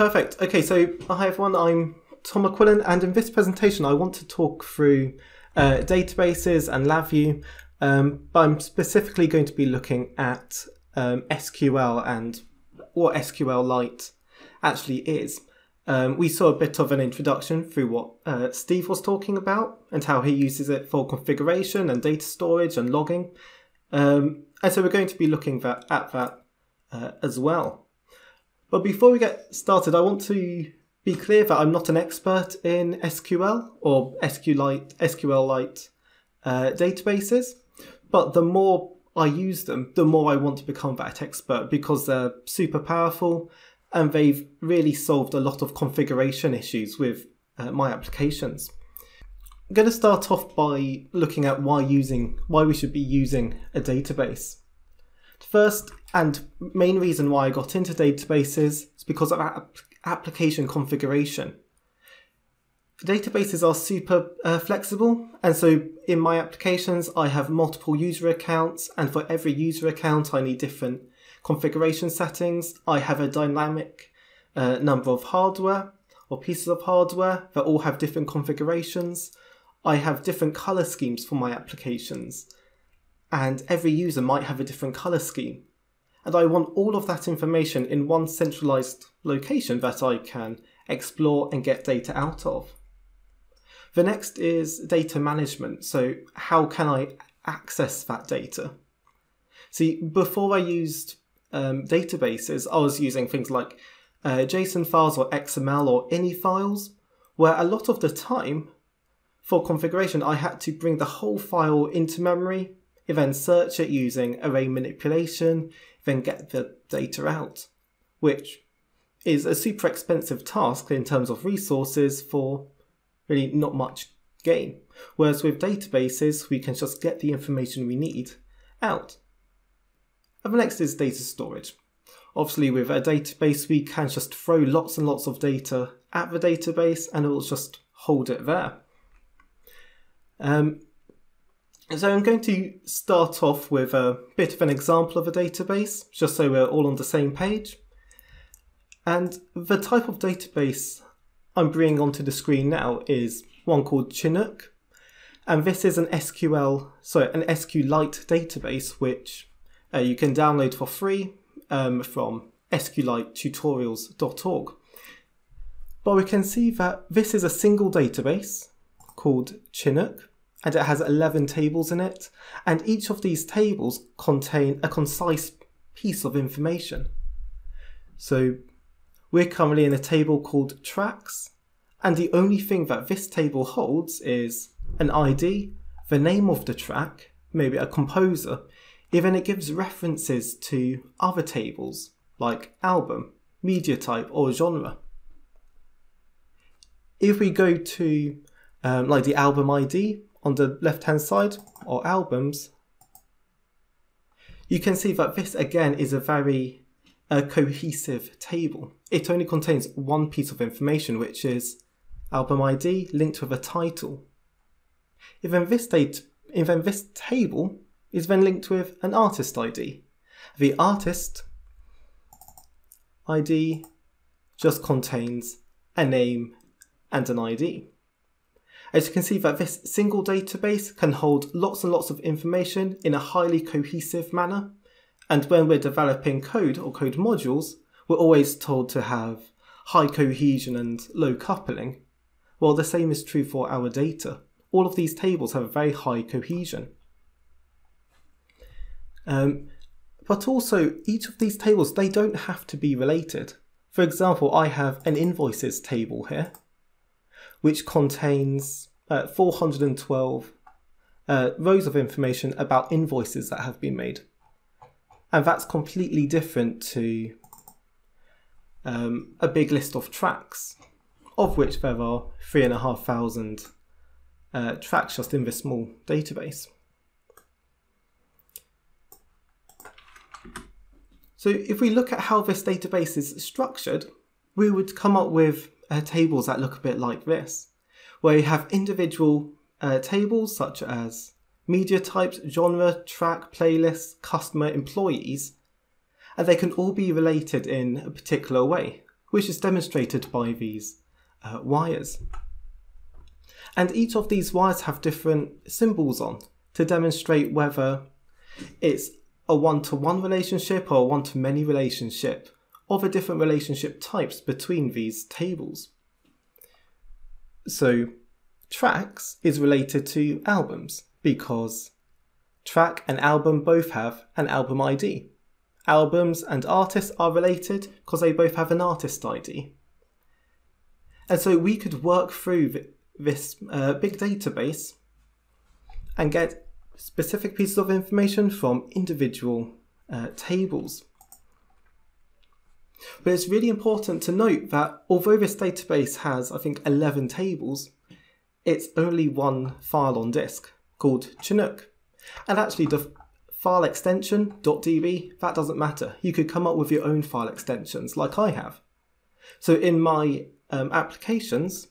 Perfect. Okay, so hi everyone, I'm Tom McQuillan, and in this presentation, I want to talk through uh, databases and LabVIEW, um, but I'm specifically going to be looking at um, SQL and what SQLite actually is. Um, we saw a bit of an introduction through what uh, Steve was talking about and how he uses it for configuration and data storage and logging. Um, and so we're going to be looking at that uh, as well. But before we get started, I want to be clear that I'm not an expert in SQL or SQLite, SQLite uh, databases, but the more I use them, the more I want to become that expert because they're super powerful and they've really solved a lot of configuration issues with uh, my applications. I'm going to start off by looking at why using why we should be using a database. First and main reason why I got into databases is because of application configuration. Databases are super uh, flexible, and so in my applications, I have multiple user accounts, and for every user account, I need different configuration settings. I have a dynamic uh, number of hardware or pieces of hardware that all have different configurations. I have different color schemes for my applications, and every user might have a different color scheme. And I want all of that information in one centralized location that I can explore and get data out of. The next is data management. So, how can I access that data? See, before I used um, databases, I was using things like uh, JSON files or XML or any files, where a lot of the time for configuration, I had to bring the whole file into memory, then search it using array manipulation, then get the data out, which is a super expensive task in terms of resources for really not much gain. Whereas with databases, we can just get the information we need out. And the next is data storage. Obviously, with a database, we can just throw lots and lots of data at the database and it will just hold it there. Um, so I'm going to start off with a bit of an example of a database, just so we're all on the same page. And the type of database I'm bringing onto the screen now is one called Chinook. And this is an SQL, sorry, an SQLite database, which uh, you can download for free um, from sqlitetutorials.org. But we can see that this is a single database called Chinook and it has 11 tables in it, and each of these tables contain a concise piece of information. So we're currently in a table called tracks, and the only thing that this table holds is an ID, the name of the track, maybe a composer, even it gives references to other tables like album, media type, or genre. If we go to um, like the album ID, on the left hand side or albums, you can see that this again is a very uh, cohesive table. It only contains one piece of information, which is album ID linked with a title. Even this, date, even this table is then linked with an artist ID. The artist ID just contains a name and an ID. As you can see that this single database can hold lots and lots of information in a highly cohesive manner. And when we're developing code or code modules, we're always told to have high cohesion and low coupling. Well, the same is true for our data. All of these tables have a very high cohesion. Um, but also, each of these tables, they don't have to be related. For example, I have an invoices table here, which contains uh, 412 uh, rows of information about invoices that have been made. And that's completely different to um, a big list of tracks, of which there are 3,500 uh, tracks just in this small database. So if we look at how this database is structured, we would come up with uh, tables that look a bit like this, where you have individual uh, tables such as media types, genre, track, playlist, customer, employees, and they can all be related in a particular way. which is demonstrated by these uh, wires. And each of these wires have different symbols on to demonstrate whether it's a one-to-one relationship or a one-to-many relationship of the different relationship types between these tables. So tracks is related to albums because track and album both have an album ID. Albums and artists are related because they both have an artist ID. And so we could work through this uh, big database and get specific pieces of information from individual uh, tables. But it's really important to note that although this database has, I think, 11 tables, it's only one file on disk called Chinook. And actually, the file extension .db, that doesn't matter. You could come up with your own file extensions like I have. So in my um, applications,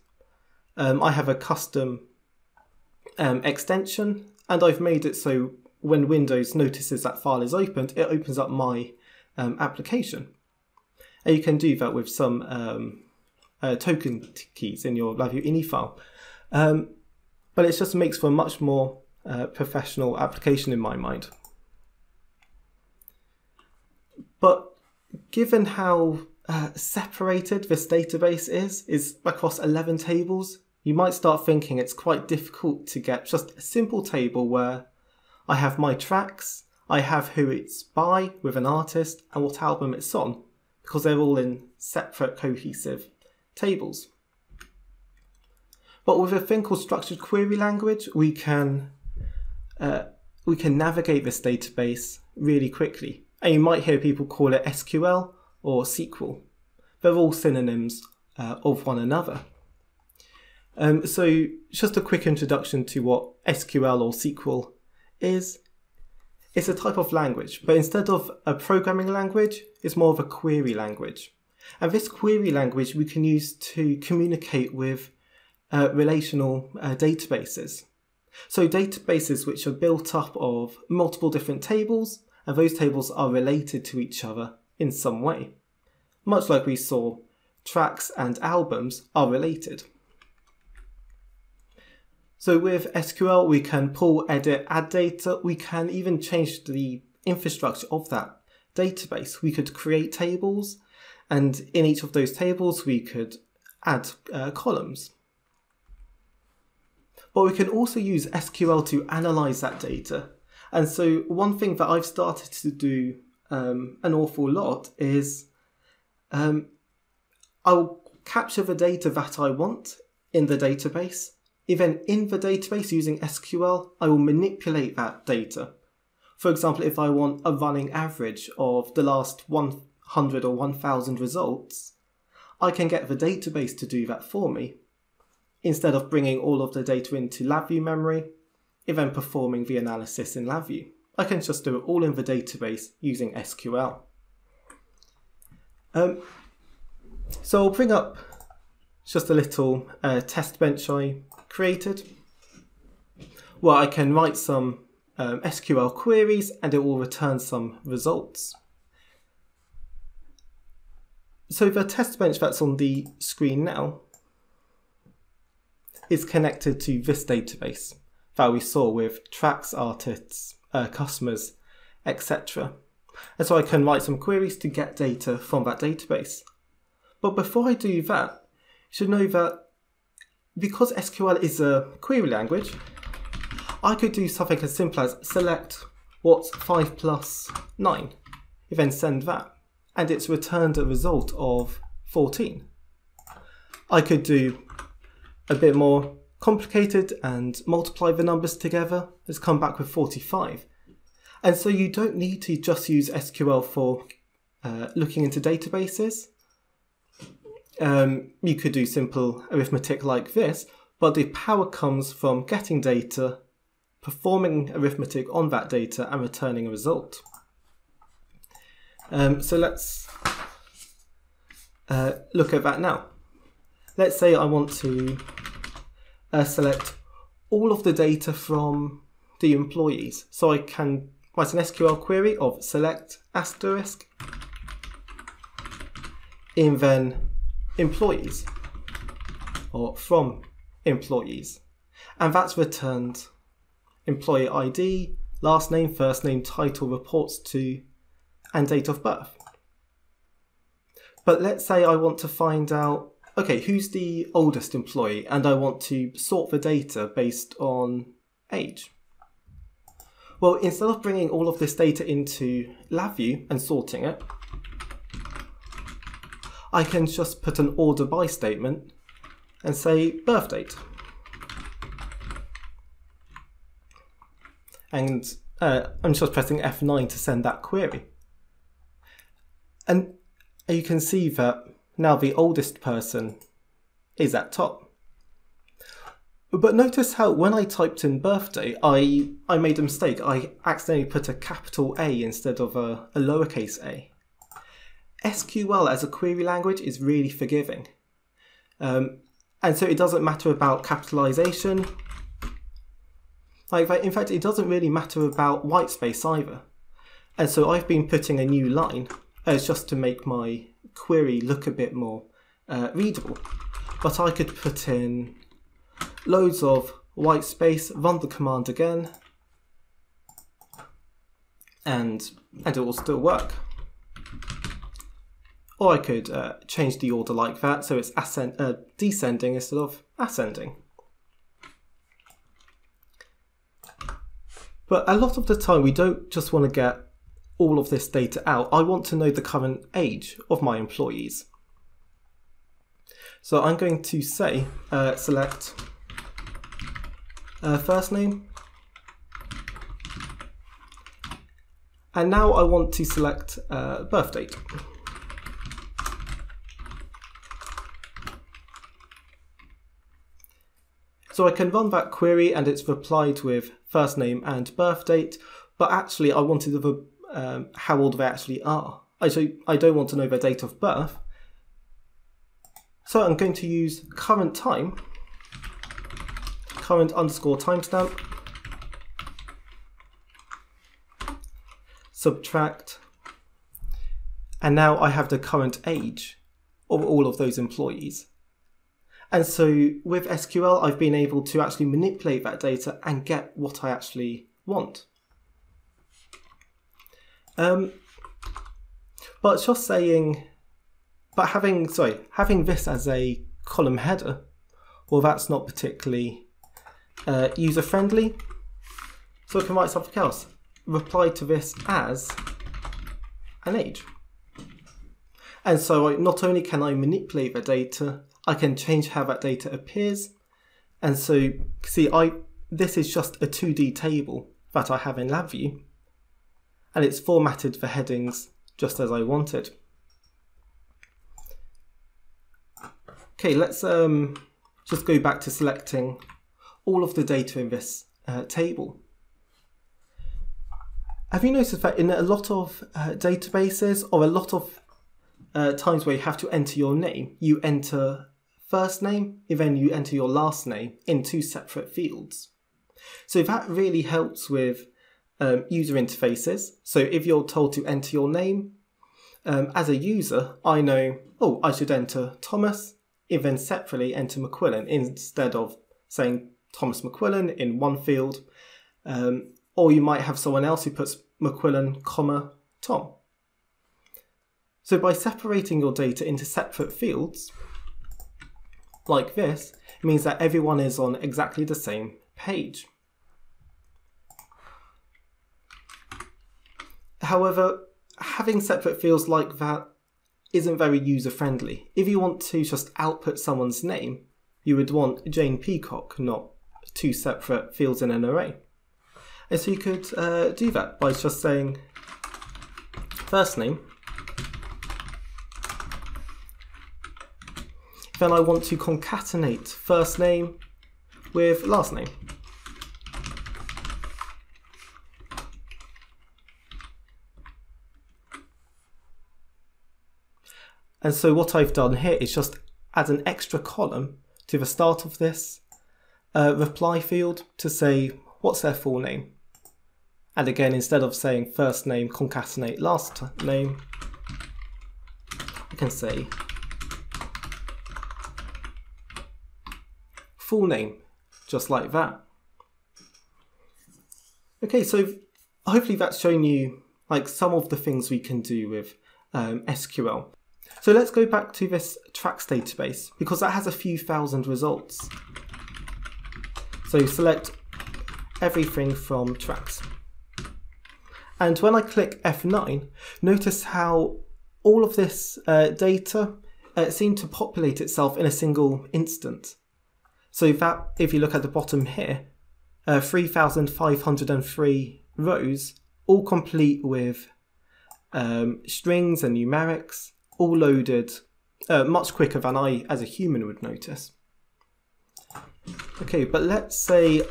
um, I have a custom um, extension and I've made it so when Windows notices that file is opened, it opens up my um, application. And you can do that with some um, uh, token keys in your LabVIEW ini file. Um, but it just makes for a much more uh, professional application in my mind. But given how uh, separated this database is, is across 11 tables, you might start thinking it's quite difficult to get just a simple table where I have my tracks, I have who it's by with an artist, and what album it's on, because they're all in separate cohesive tables. But with a thing called structured query language, we can uh, we can navigate this database really quickly. And you might hear people call it SQL or SQL. They're all synonyms uh, of one another. Um, so, just a quick introduction to what SQL or SQL is. It's a type of language, but instead of a programming language, it's more of a query language. And this query language we can use to communicate with uh, relational uh, databases. So, databases which are built up of multiple different tables, and those tables are related to each other in some way. Much like we saw, tracks and albums are related. So with SQL, we can pull, edit, add data. We can even change the infrastructure of that database. We could create tables, and in each of those tables, we could add uh, columns. But we can also use SQL to analyze that data. And so one thing that I've started to do um, an awful lot is um, I'll capture the data that I want in the database then in the database using SQL, I will manipulate that data. For example, if I want a running average of the last 100 or 1000 results, I can get the database to do that for me. Instead of bringing all of the data into LabVIEW memory, then performing the analysis in LabVIEW. I can just do it all in the database using SQL. Um, so I'll bring up just a little uh, test bench I created. Well, I can write some um, SQL queries and it will return some results. So the test bench that's on the screen now is connected to this database that we saw with tracks, artists, uh, customers, etc. And so I can write some queries to get data from that database. But before I do that, you should know that because SQL is a query language, I could do something as simple as select what's 5 plus 9, you then send that, and it's returned a result of 14. I could do a bit more complicated and multiply the numbers together, it's come back with 45. And so you don't need to just use SQL for uh, looking into databases. Um, you could do simple arithmetic like this, but the power comes from getting data, performing arithmetic on that data, and returning a result. Um, so let's uh, look at that now. Let's say I want to uh, select all of the data from the employees. So I can write an SQL query of select asterisk, and then employees or from employees. And that's returned employee ID, last name, first name, title, reports to, and date of birth. But let's say I want to find out, okay, who's the oldest employee, and I want to sort the data based on age. Well, instead of bringing all of this data into LabVIEW and sorting it, I can just put an order by statement and say birth date. And uh, I'm just pressing F9 to send that query. And you can see that now the oldest person is at top. But notice how when I typed in birthday, I, I made a mistake. I accidentally put a capital A instead of a, a lowercase a. SQL as a query language is really forgiving. Um, and so it doesn't matter about capitalization. Like, in fact, it doesn't really matter about whitespace either. And so I've been putting a new line as just to make my query look a bit more uh, readable. But I could put in loads of white space, run the command again, and, and it will still work. Or I could uh, change the order like that, so it's ascend, uh, descending instead of ascending. But a lot of the time, we don't just want to get all of this data out. I want to know the current age of my employees. So I'm going to say uh, select uh, first name. And now I want to select uh, birth date. So I can run that query and it's replied with first name and birth date, but actually I wanted the, um, how old they actually are. I, so I don't want to know their date of birth. So I'm going to use current time current underscore timestamp, subtract, and now I have the current age of all of those employees. And so with SQL, I've been able to actually manipulate that data and get what I actually want. Um, but just saying, but having, sorry, having this as a column header, well, that's not particularly uh, user friendly. So I can write something else. Reply to this as an age. And so I, not only can I manipulate the data, I can change how that data appears. And so see, I this is just a 2D table that I have in LabVIEW. And it's formatted for headings just as I wanted. Okay, let's um, just go back to selecting all of the data in this uh, table. Have you noticed that in a lot of uh, databases or a lot of uh, times where you have to enter your name, you enter first name and then you enter your last name in two separate fields. So that really helps with um, user interfaces. So if you're told to enter your name, um, as a user, I know, oh, I should enter Thomas, and then separately enter McQuillan instead of saying Thomas McQuillan in one field, um, or you might have someone else who puts McQuillan, comma, Tom. So by separating your data into separate fields, like this, means that everyone is on exactly the same page. However, having separate fields like that isn't very user friendly. If you want to just output someone's name, you would want Jane Peacock, not two separate fields in an array. And so you could uh, do that by just saying first name. Then I want to concatenate first name with last name. And so what I've done here is just add an extra column to the start of this uh, reply field to say what's their full name. And again, instead of saying first name concatenate last name, I can say full name, just like that. Okay, so hopefully that's shown you like some of the things we can do with um, SQL. So let's go back to this tracks database because that has a few thousand results. So select everything from tracks. And when I click F9, notice how all of this uh, data uh, seemed to populate itself in a single instant. So that, if you look at the bottom here, uh, 3,503 rows, all complete with um, strings and numerics, all loaded uh, much quicker than I, as a human, would notice. Okay, but let's say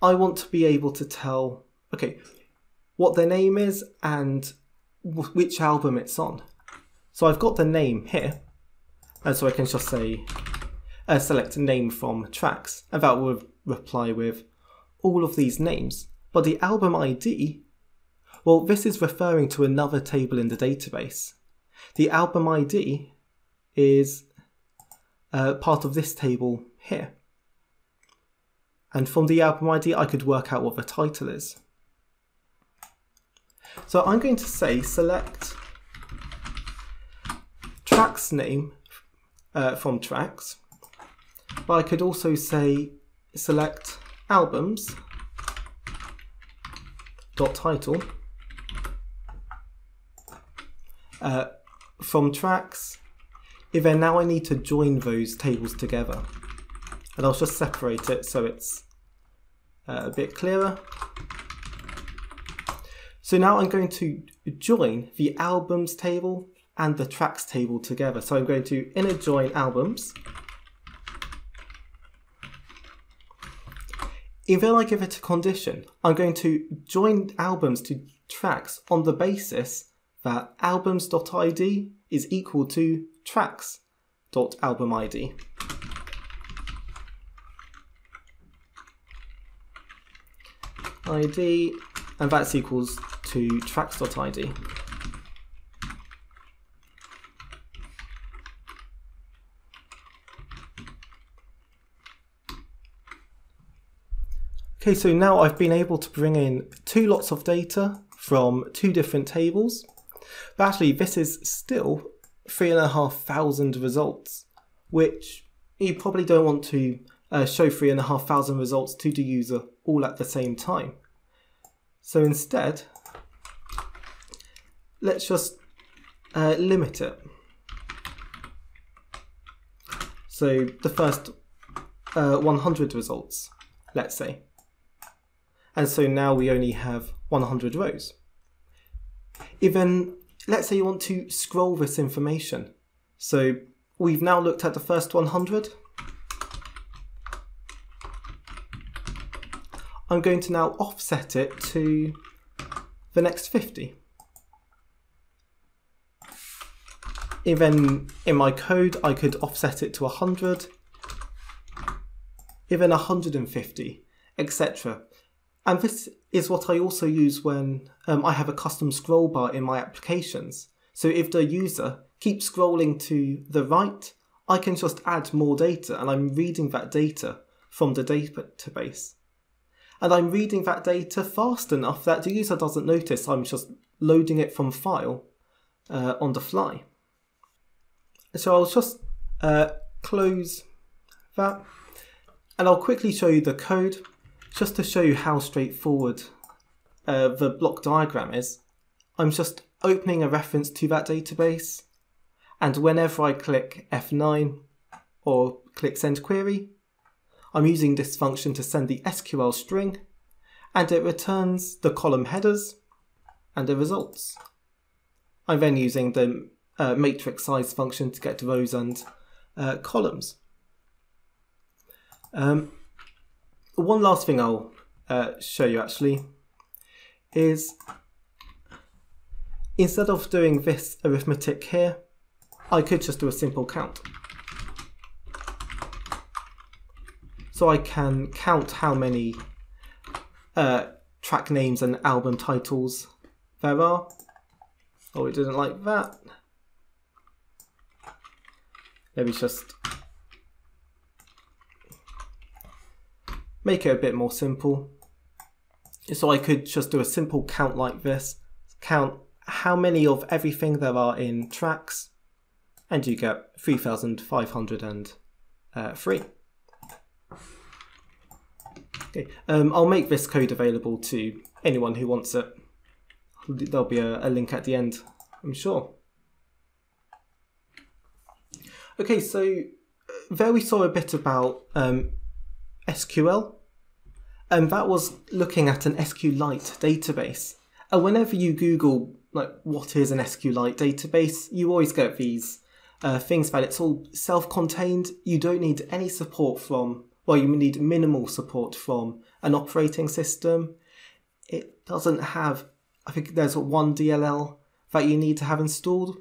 I want to be able to tell, okay, what their name is and which album it's on. So I've got the name here, and so I can just say uh, select name from tracks, and that will reply with all of these names. But the album ID, well, this is referring to another table in the database. The album ID is uh, part of this table here. And from the album ID, I could work out what the title is. So I'm going to say select tracks name uh, from tracks, but I could also say select albums dot title uh, from tracks. If then now I need to join those tables together, and I'll just separate it so it's uh, a bit clearer. So now I'm going to join the albums table and the tracks table together. So I'm going to inner join albums. Then I give it a condition. I'm going to join albums to tracks on the basis that albums.id is equal to tracks.albumid. ID, and that's equals to tracks.id. Okay, so now I've been able to bring in two lots of data from two different tables. But actually, this is still three and a half thousand results, which you probably don't want to uh, show three and a half thousand results to the user all at the same time. So instead, let's just uh, limit it. So the first uh, 100 results, let's say. And so now we only have 100 rows. Even, let's say you want to scroll this information. So we've now looked at the first 100. I'm going to now offset it to the next 50. Even in my code, I could offset it to 100, even 150, etc. And this is what I also use when um, I have a custom scroll bar in my applications. So if the user keeps scrolling to the right, I can just add more data and I'm reading that data from the database. And I'm reading that data fast enough that the user doesn't notice I'm just loading it from file uh, on the fly. So I'll just uh, close that and I'll quickly show you the code just to show you how straightforward uh, the block diagram is. I'm just opening a reference to that database and whenever I click F9 or click send query, I'm using this function to send the SQL string and it returns the column headers and the results. I'm then using the uh, matrix size function to get rows and uh, columns. Um, one last thing I'll uh, show you actually is instead of doing this arithmetic here, I could just do a simple count. So I can count how many uh, track names and album titles there are. Oh, it didn't like that. Let me just make it a bit more simple. So I could just do a simple count like this, count how many of everything there are in tracks, and you get 3,503. Okay, um, I'll make this code available to anyone who wants it. There'll be a, a link at the end, I'm sure. Okay, so uh, there we saw a bit about um, SQL, and that was looking at an SQLite database. And whenever you Google like what is an SQLite database, you always get these uh, things that it's all self-contained. You don't need any support from, well, you need minimal support from an operating system. It doesn't have, I think there's one DLL that you need to have installed,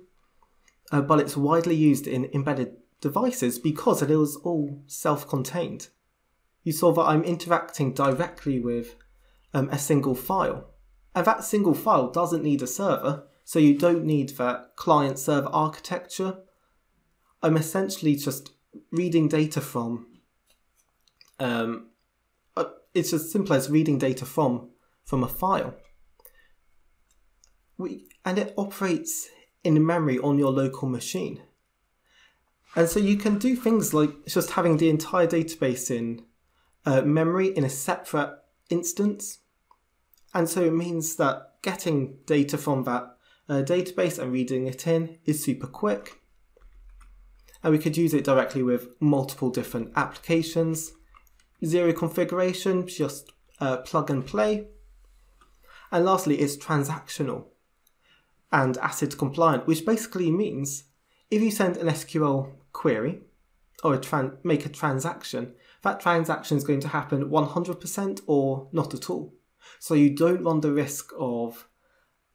uh, but it's widely used in embedded devices because it is all self-contained. You saw that I'm interacting directly with um, a single file. And that single file doesn't need a server, so you don't need that client server architecture. I'm essentially just reading data from, um, uh, it's as simple as reading data from, from a file. We, and it operates in memory on your local machine. And so you can do things like just having the entire database in uh, memory in a separate instance and so it means that getting data from that uh, database and reading it in is super quick. And we could use it directly with multiple different applications. Zero configuration, just uh, plug and play. And lastly, it's transactional and ACID compliant, which basically means if you send an SQL query or a make a transaction, that transaction is going to happen 100% or not at all. So you don't run the risk of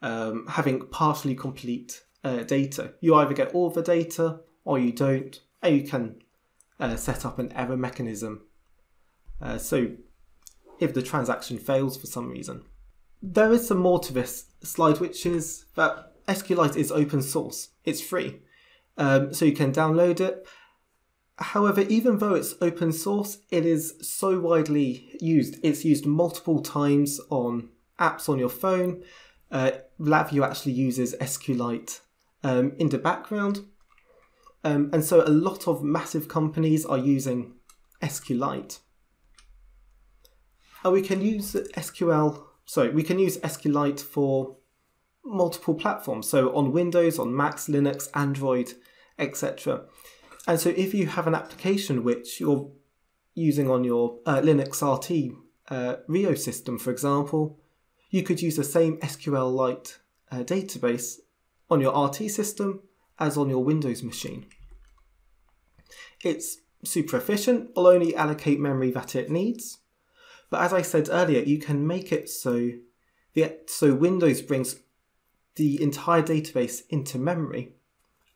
um, having partially complete uh, data. You either get all the data or you don't, and you can uh, set up an error mechanism. Uh, so if the transaction fails for some reason. There is some more to this slide, which is that SQLite is open source. It's free. Um, so you can download it. However, even though it's open source, it is so widely used. It's used multiple times on apps on your phone. Uh, LabVIEW actually uses SQLite um, in the background. Um, and so a lot of massive companies are using SQLite. And we can use SQL, sorry, we can use SQLite for multiple platforms. So on Windows, on Macs, Linux, Android, etc. And so if you have an application which you're using on your uh, Linux RT uh, Rio system, for example, you could use the same SQLite uh, database on your RT system as on your Windows machine. It's super efficient, it will only allocate memory that it needs. But as I said earlier, you can make it so the, so Windows brings the entire database into memory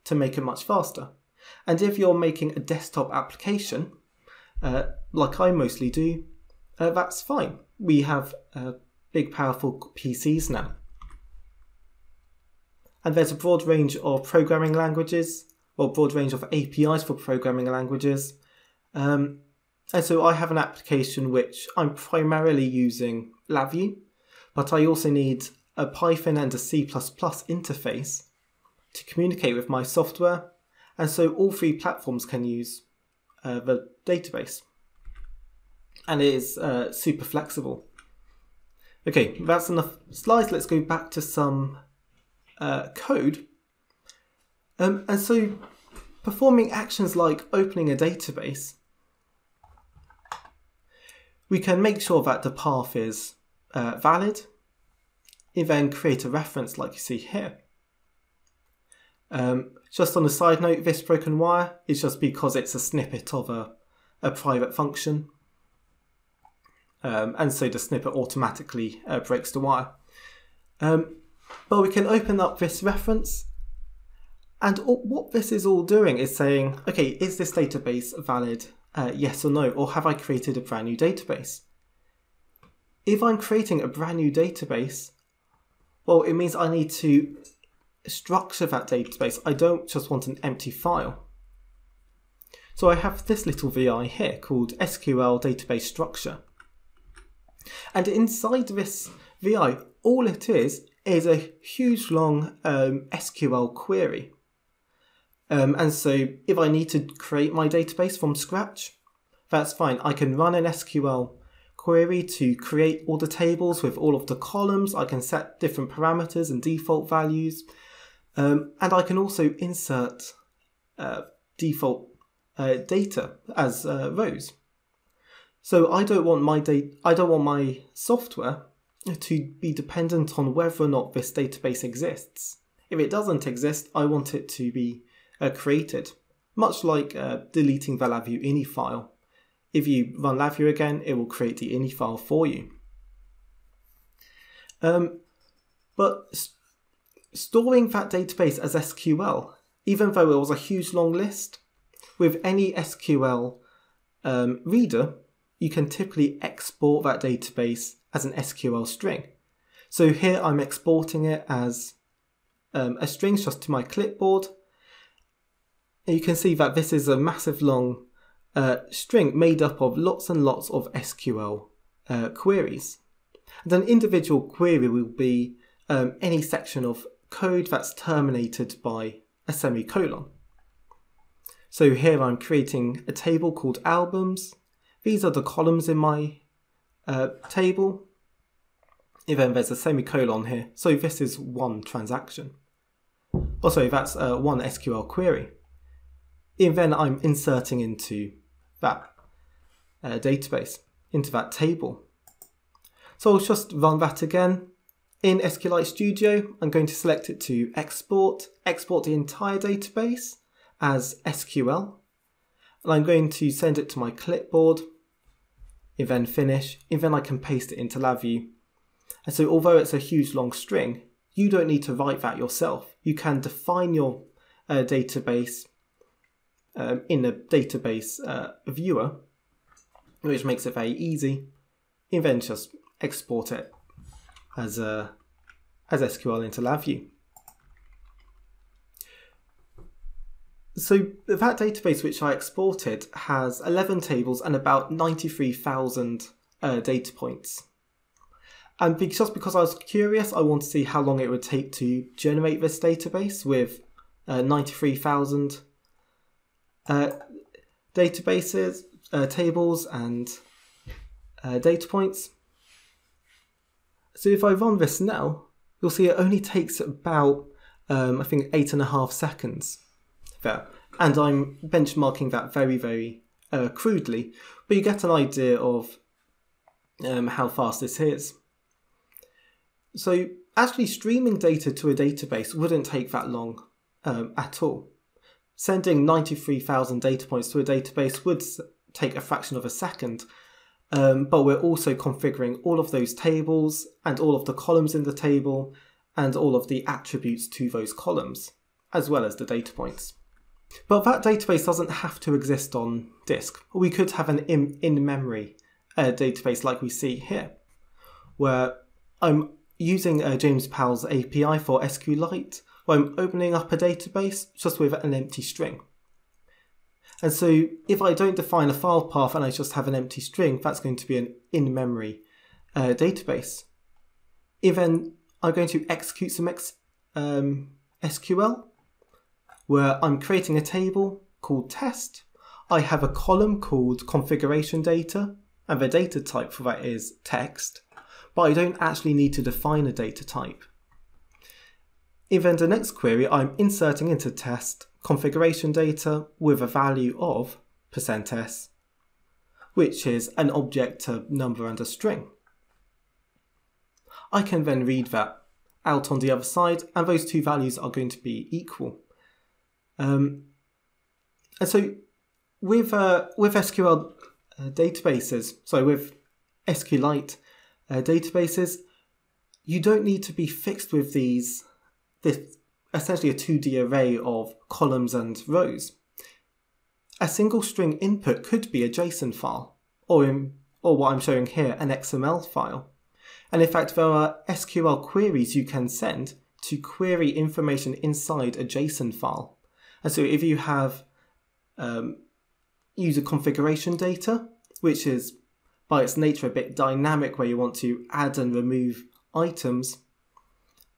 to make it much faster. And if you're making a desktop application, uh, like I mostly do, uh, that's fine. We have uh, big, powerful PCs now. And there's a broad range of programming languages, or broad range of APIs for programming languages. Um, and so I have an application which I'm primarily using LabVIEW, but I also need a Python and a C++ interface to communicate with my software and so all three platforms can use uh, the database. And it is uh, super flexible. Okay, that's enough slides. Let's go back to some uh, code. Um, and so performing actions like opening a database, we can make sure that the path is uh, valid, and then create a reference like you see here. Um, just on a side note, this broken wire is just because it's a snippet of a, a private function. Um, and so the snippet automatically uh, breaks the wire. Um, but we can open up this reference and all, what this is all doing is saying, okay, is this database valid? Uh, yes or no? Or have I created a brand new database? If I'm creating a brand new database, well, it means I need to structure that database. I don't just want an empty file. So I have this little VI here called SQL database structure. And inside this VI, all it is is a huge long um, SQL query. Um, and so if I need to create my database from scratch, that's fine. I can run an SQL query to create all the tables with all of the columns. I can set different parameters and default values. Um, and I can also insert uh, default uh, data as uh, rows. So I don't want my data, I don't want my software to be dependent on whether or not this database exists. If it doesn't exist, I want it to be uh, created, much like uh, deleting the LabVIEW ini file. If you run LabVIEW again, it will create the ini file for you. Um, but storing that database as SQL, even though it was a huge long list, with any SQL um, reader, you can typically export that database as an SQL string. So here I'm exporting it as um, a string just to my clipboard. And you can see that this is a massive long uh, string made up of lots and lots of SQL uh, queries. And an individual query will be um, any section of code that's terminated by a semicolon. So here I'm creating a table called albums. These are the columns in my uh, table. And then there's a semicolon here. So this is one transaction. Also, that's uh, one SQL query. And then I'm inserting into that uh, database, into that table. So I'll just run that again. In SQLite Studio, I'm going to select it to export, export the entire database as SQL. And I'm going to send it to my clipboard, and then finish, and then I can paste it into LabVIEW. And so although it's a huge long string, you don't need to write that yourself. You can define your uh, database um, in a database uh, viewer, which makes it very easy, and then just export it as, a, as SQL into LabVIEW. So that database which I exported has 11 tables and about 93,000 uh, data points. And just because I was curious, I want to see how long it would take to generate this database with uh, 93,000 uh, databases, uh, tables, and uh, data points. So if I run this now, you'll see it only takes about, um, I think, eight and a half seconds there. And I'm benchmarking that very, very uh, crudely, but you get an idea of um, how fast this is. So actually streaming data to a database wouldn't take that long um, at all. Sending 93,000 data points to a database would take a fraction of a second, um, but we're also configuring all of those tables and all of the columns in the table and all of the attributes to those columns, as well as the data points. But that database doesn't have to exist on disk. We could have an in-memory uh, database like we see here, where I'm using uh, James Powell's API for SQLite, where I'm opening up a database just with an empty string. And so if I don't define a file path and I just have an empty string, that's going to be an in-memory uh, database. If then I'm going to execute some X, um, SQL, where I'm creating a table called test. I have a column called configuration data, and the data type for that is text, but I don't actually need to define a data type. In then the next query, I'm inserting into test configuration data with a value of percent %s, which is an object, a number, and a string. I can then read that out on the other side, and those two values are going to be equal. Um, and so with uh, with SQL uh, databases, so with SQLite uh, databases, you don't need to be fixed with these this essentially a 2D array of columns and rows. A single string input could be a JSON file, or in, or what I'm showing here, an XML file. And in fact, there are SQL queries you can send to query information inside a JSON file. And so if you have um, user configuration data, which is by its nature a bit dynamic where you want to add and remove items,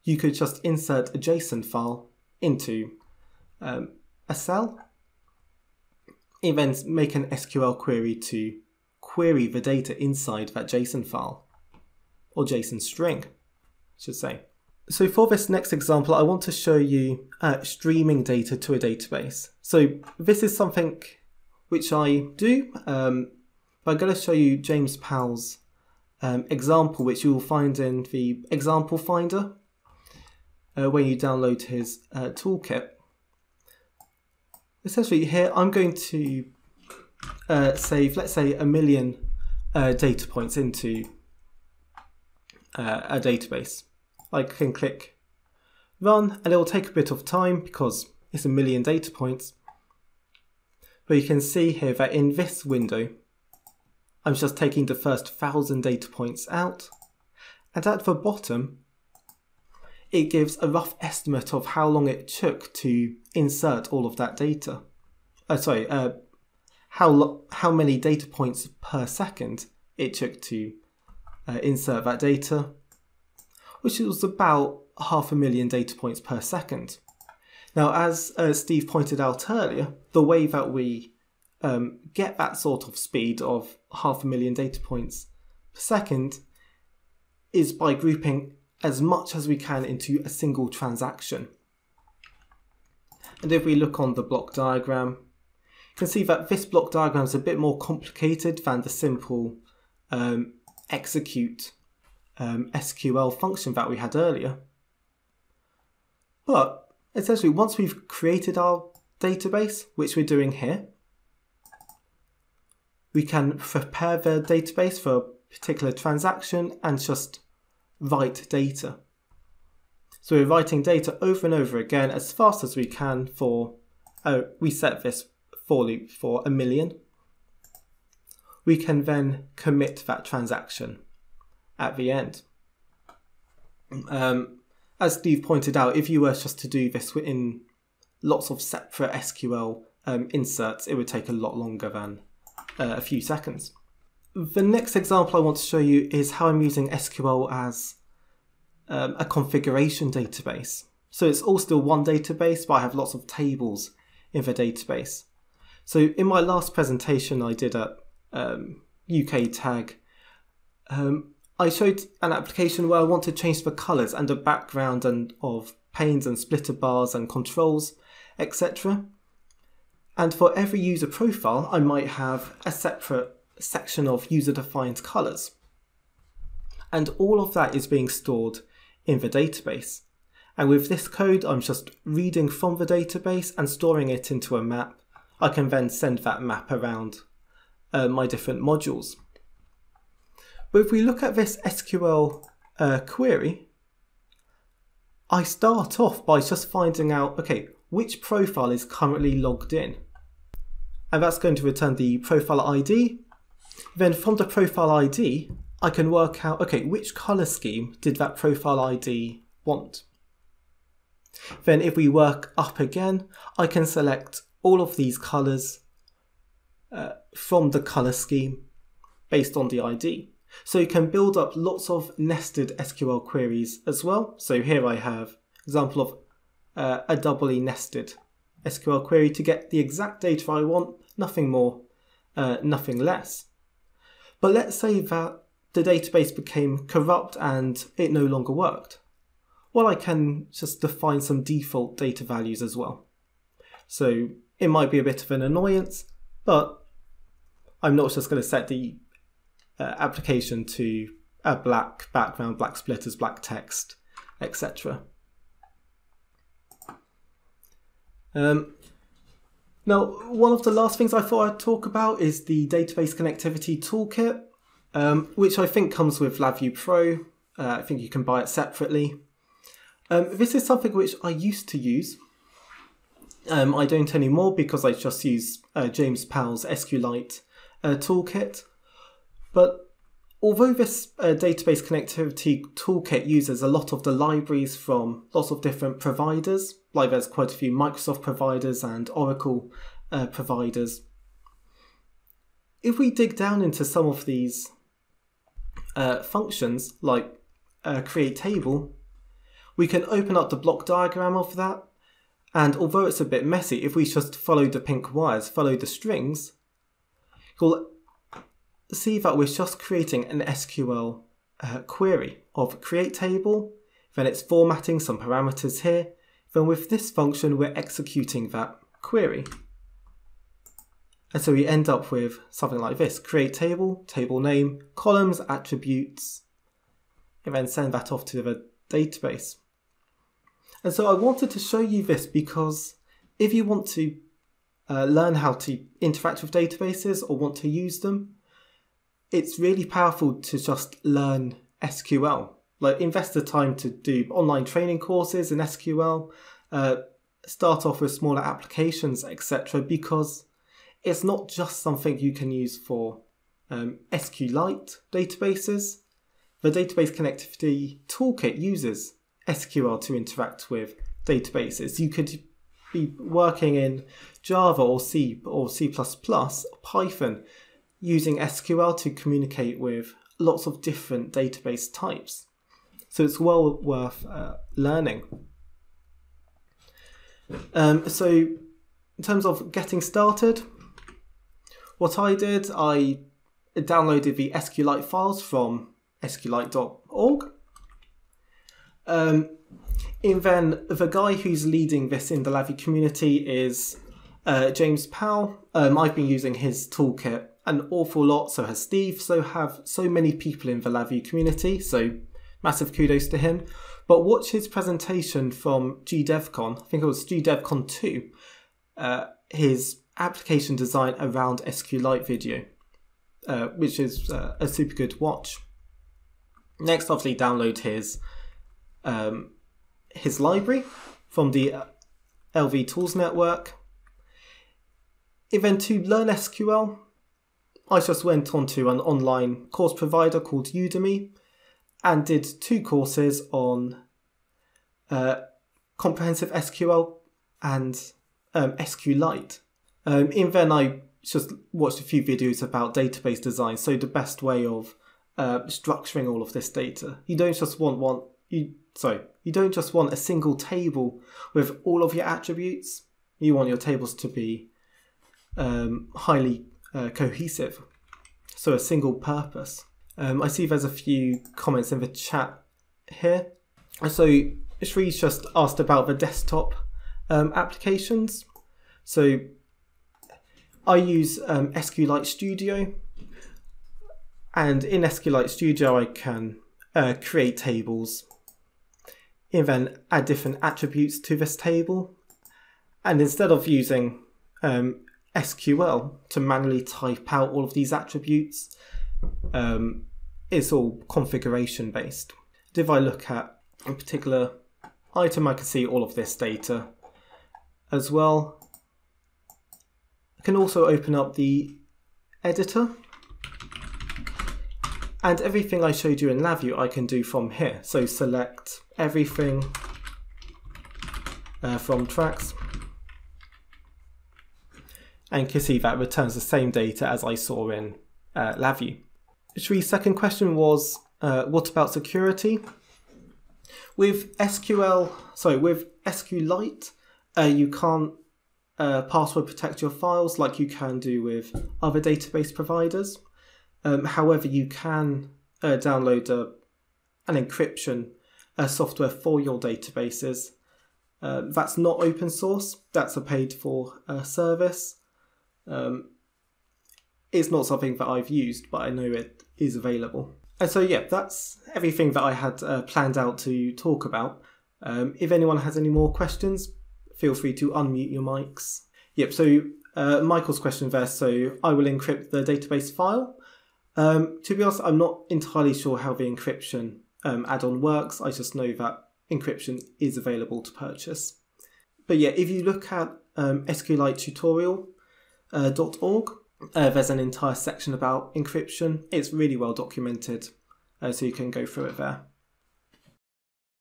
you could just insert a JSON file into um, a cell and then make an SQL query to query the data inside that JSON file or JSON string, I should say. So for this next example, I want to show you uh, streaming data to a database. So this is something which I do. Um, I'm going to show you James Powell's um, example, which you will find in the example finder uh, when you download his uh, toolkit. Essentially here, I'm going to uh, save, let's say, a million uh, data points into uh, a database. I can click run and it will take a bit of time because it's a million data points. But you can see here that in this window, I'm just taking the first thousand data points out. And at the bottom, it gives a rough estimate of how long it took to insert all of that data. Uh, sorry, uh, how, how many data points per second it took to uh, insert that data, which was about half a million data points per second. Now, as uh, Steve pointed out earlier, the way that we um, get that sort of speed of half a million data points per second is by grouping as much as we can into a single transaction. And if we look on the block diagram, you can see that this block diagram is a bit more complicated than the simple um, execute um, SQL function that we had earlier. But essentially, once we've created our database, which we're doing here, we can prepare the database for a particular transaction and just write data. So we're writing data over and over again as fast as we can for, oh, we set this for loop for a million. We can then commit that transaction at the end. Um, as Steve pointed out, if you were just to do this in lots of separate SQL um, inserts, it would take a lot longer than uh, a few seconds. The next example I want to show you is how I'm using SQL as um, a configuration database. So it's all still one database, but I have lots of tables in the database. So in my last presentation I did at um, UK Tag, um, I showed an application where I want to change the colours and the background and of panes and splitter bars and controls, etc. And for every user profile, I might have a separate section of user defined colors. And all of that is being stored in the database. And with this code, I'm just reading from the database and storing it into a map. I can then send that map around uh, my different modules. But if we look at this SQL uh, query, I start off by just finding out, okay, which profile is currently logged in and that's going to return the profile ID. Then from the profile ID, I can work out, okay, which color scheme did that profile ID want? Then if we work up again, I can select all of these colors uh, from the color scheme based on the ID. So you can build up lots of nested SQL queries as well. So here I have example of uh, a doubly nested SQL query to get the exact data I want, nothing more, uh, nothing less. But let's say that the database became corrupt and it no longer worked. Well, I can just define some default data values as well. So it might be a bit of an annoyance, but I'm not just going to set the uh, application to a black background, black splitters, black text, etc. Um, now, one of the last things I thought I'd talk about is the database connectivity toolkit, um, which I think comes with LabVIEW Pro. Uh, I think you can buy it separately. Um, this is something which I used to use. Um, I don't anymore because I just use uh, James Powell's SQLite uh, toolkit. But Although this uh, database connectivity toolkit uses a lot of the libraries from lots of different providers, like there's quite a few Microsoft providers and Oracle uh, providers, if we dig down into some of these uh, functions like uh, create table, we can open up the block diagram of that. And although it's a bit messy, if we just follow the pink wires, follow the strings, you'll see that we're just creating an SQL uh, query of create table, then it's formatting some parameters here, then with this function we're executing that query. And so we end up with something like this, create table, table name, columns, attributes, and then send that off to the database. And so I wanted to show you this because if you want to uh, learn how to interact with databases or want to use them, it's really powerful to just learn SQL. Like invest the time to do online training courses in SQL, uh, start off with smaller applications, etc. Because it's not just something you can use for um, SQLite databases. The Database Connectivity Toolkit uses SQL to interact with databases. You could be working in Java or C or C++, Python, using SQL to communicate with lots of different database types. So it's well worth uh, learning. Um, so in terms of getting started, what I did, I downloaded the SQLite files from sqlite.org. Um, and then the guy who's leading this in the LabVIEW community is uh, James Powell. Um, I've been using his toolkit an awful lot, so has Steve, so have so many people in the LabVIEW community, so massive kudos to him. But watch his presentation from GDevCon, I think it was GDevCon 2, uh, his application design around SQLite video, uh, which is uh, a super good watch. Next, obviously, download his um, his library from the uh, LV Tools Network. Even to learn SQL, I just went onto an online course provider called Udemy and did two courses on uh, comprehensive SQL and um, SQLite. Um, in then, I just watched a few videos about database design. So the best way of uh, structuring all of this data. You don't just want one. You sorry, you don't just want a single table with all of your attributes. You want your tables to be um, highly uh, cohesive, so a single purpose. Um, I see there's a few comments in the chat here. So Shree's just asked about the desktop um, applications. So I use um, SQLite Studio, and in SQLite Studio I can uh, create tables and then add different attributes to this table. And instead of using um, SQL to manually type out all of these attributes. Um, it's all configuration based. If I look at a particular item, I can see all of this data as well. I can also open up the editor. And everything I showed you in LabVIEW I can do from here. So select everything uh, from tracks and can see that returns the same data as I saw in uh, LabVIEW. Shree's second question was, uh, what about security? With SQL, sorry, with SQLite, uh, you can't uh, password protect your files like you can do with other database providers. Um, however, you can uh, download a, an encryption uh, software for your databases. Uh, that's not open source, that's a paid for uh, service. Um, it's not something that I've used, but I know it is available. And so, yeah, that's everything that I had uh, planned out to talk about. Um, if anyone has any more questions, feel free to unmute your mics. Yep, so uh, Michael's question there so I will encrypt the database file. Um, to be honest, I'm not entirely sure how the encryption um, add on works. I just know that encryption is available to purchase. But yeah, if you look at um, SQLite tutorial, uh, .org. Uh, there's an entire section about encryption. It's really well documented, uh, so you can go through it there.